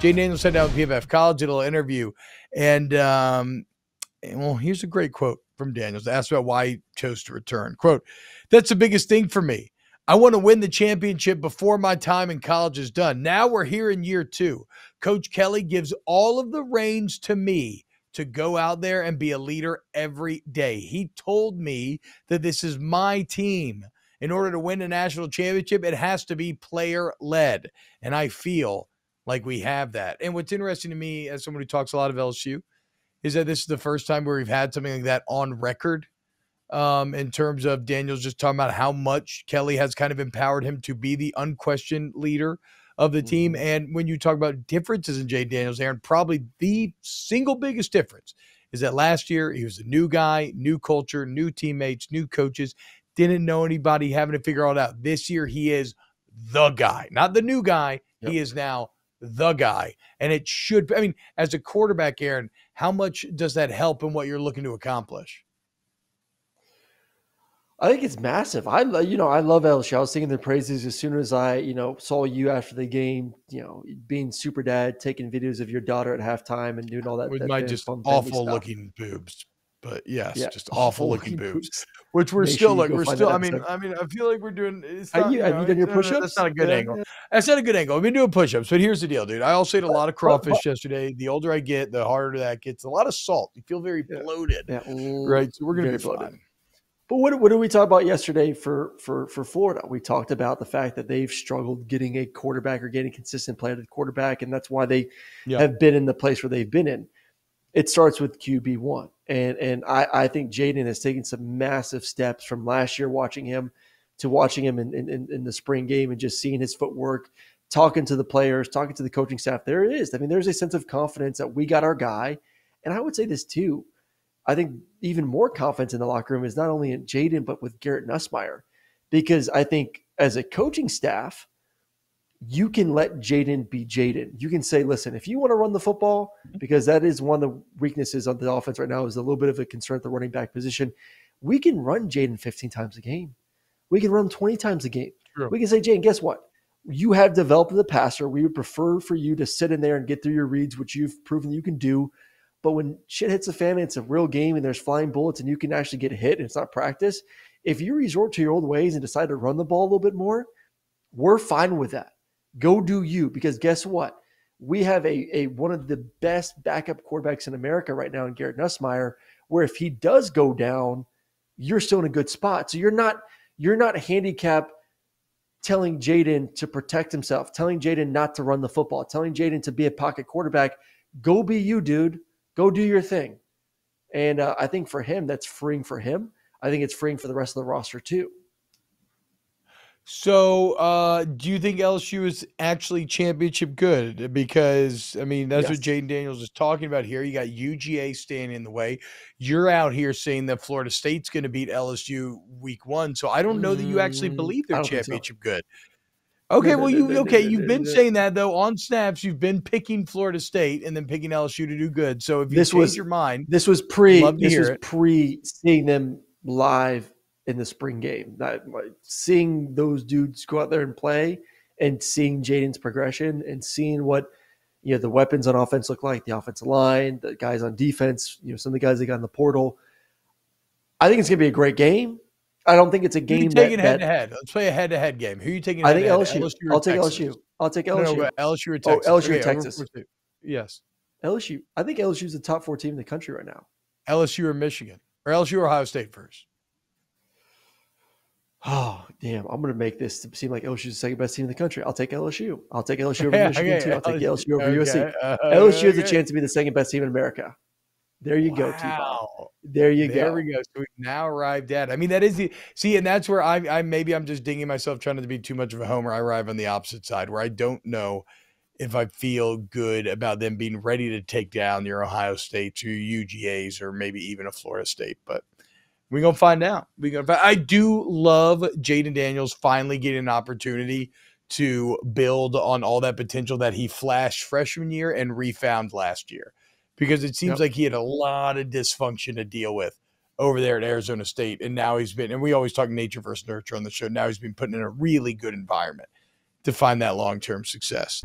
Jay Daniels down with PFF College, did a little interview, and um, and well, here's a great quote from Daniels. Asked about why he chose to return. Quote: "That's the biggest thing for me. I want to win the championship before my time in college is done. Now we're here in year two. Coach Kelly gives all of the reins to me." to go out there and be a leader every day. He told me that this is my team. In order to win a national championship, it has to be player led. And I feel like we have that. And what's interesting to me, as someone who talks a lot of LSU, is that this is the first time where we've had something like that on record. Um, in terms of Daniels just talking about how much Kelly has kind of empowered him to be the unquestioned leader of the team. Mm-hmm. And when you talk about differences in Jay Daniels, Aaron, probably the single biggest difference is that last year he was a new guy, new culture, new teammates, new coaches, didn't know anybody, having to figure all it out. This year he is the guy, not the new guy. Yep. He is now the guy. And it should, I mean, as a quarterback, Aaron, how much does that help in what you're looking to accomplish? I think it's massive. I you know I love LSU. I was singing their praises as soon as I you know saw you after the game. You know, being super dad, taking videos of your daughter at halftime and doing all that. With that my just awful looking boobs, but yes, yeah. just awful looking boobs. Which we're Make still sure like we're still. I mean, I mean, I feel like we're doing. It's not, you, you know, have you done your uh, push-ups? That's not a good yeah, angle. Yeah. That's not a good angle. I've been doing push-ups, but here's the deal, dude. I also ate a uh, lot of crawfish yesterday. The older I get, the harder that gets. A lot of salt. You feel very bloated, right? So we're gonna be bloated. fine. But what, what did we talk about yesterday for, for, for Florida? We talked about the fact that they've struggled getting a quarterback or getting consistent play at the quarterback, and that's why they yeah. have been in the place where they've been in. It starts with QB one, and and I, I think Jayden has taken some massive steps from last year watching him to watching him in, in, in the spring game and just seeing his footwork, talking to the players, talking to the coaching staff. There it is. I mean, there's a sense of confidence that we got our guy, and I would say this too I think even more confidence in the locker room is not only in Jayden, but with Garrett Nussmeier. Because I think as a coaching staff, you can let Jayden be Jayden. You can say, listen, if you want to run the football, mm-hmm. because that is one of the weaknesses of the offense right now, is a little bit of a concern at the running back position. We can run Jayden 15 times a game. We can run 20 times a game. True. We can say, Jayden, guess what? You have developed the passer. We would prefer for you to sit in there and get through your reads, which you've proven you can do. But when shit hits the fan and it's a real game and there's flying bullets and you can actually get hit and it's not practice, if you resort to your old ways and decide to run the ball a little bit more, we're fine with that. Go do you because guess what? We have a, a one of the best backup quarterbacks in America right now in Garrett Nussmeier, where if he does go down, you're still in a good spot. So you're not you're not handicapped telling Jayden to protect himself, telling Jayden not to run the football, telling Jayden to be a pocket quarterback. Go be you, dude. Go do your thing. And uh, I think for him, that's freeing for him. I think it's freeing for the rest of the roster too. So, uh, do you think LSU is actually championship good? Because I mean, that's yes. what Jayden Daniels is talking about here. You got UGA standing in the way. You're out here saying that Florida State's going to beat LSU week one. So I don't know that you actually mm, believe they're championship so. good. Okay, well, you okay? You've been saying that though on snaps. You've been picking Florida State and then picking LSU to do good. So if you this change was, your mind, this was pre. This was pre seeing them live in the spring game. That seeing those dudes go out there and play, and seeing Jayden's progression, and seeing what you know the weapons on offense look like, the offensive line, the guys on defense. You know, some of the guys they got in the portal. I think it's going to be a great game. I don't think it's a game. Who taking head to head? Let's play a head to head game. Who are you taking? I think LSU. LSU I'll take Texas? LSU. I'll take LSU. No, no, LSU or Texas? Oh, LSU okay, or Texas. Yes. LSU. I think LSU is the top four team in the country right now. LSU or Michigan or LSU or Ohio State first. Oh damn! I'm going to make this seem like LSU is the second best team in the country. I'll take LSU. I'll take LSU over Michigan okay, too. I'll take LSU over okay. USC. Uh, LSU okay. has a chance to be the second best team in America. There you wow. go, T. There you there go. There we go. So we've now arrived at. I mean, that is the see, and that's where I, I maybe I'm just dinging myself trying to be too much of a homer. I arrive on the opposite side where I don't know if I feel good about them being ready to take down your Ohio States or UGA's or maybe even a Florida State, but we're gonna find out. We gonna. Find, I do love Jayden Daniels finally getting an opportunity to build on all that potential that he flashed freshman year and refound last year because it seems yep. like he had a lot of dysfunction to deal with over there at Arizona State. And now he's been, and we always talk nature versus nurture on the show. Now he's been put in a really good environment to find that long term success.